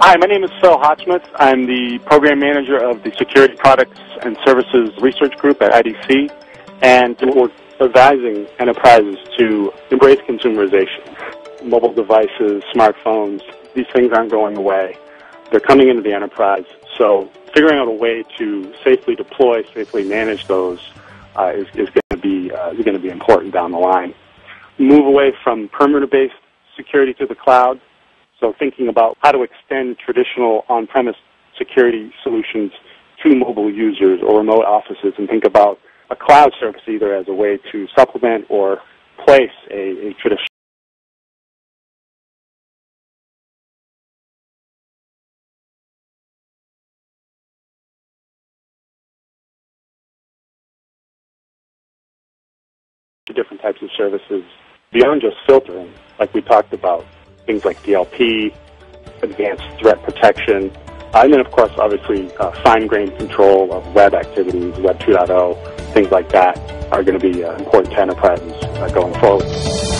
Hi, my name is Phil Hochmuth. I'm the program manager of the Security Products and Services Research Group at IDC, and we're advising enterprises to embrace consumerization. Mobile devices, smartphones, these things aren't going away. They're coming into the enterprise, so figuring out a way to safely deploy, safely manage those uh, is, is going to be uh, is going to be important down the line. Move away from perimeter-based security to the cloud. So thinking about how to extend traditional on-premise security solutions to mobile users or remote offices, and think about a cloud service either as a way to supplement or place a, a traditional different types of services beyond just filtering, like we talked about, things like DLP, advanced threat protection, uh, and then of course, obviously, uh, fine-grained control of web activities, Web 2.0, things like that are going to be uh, important to enterprises uh, going forward.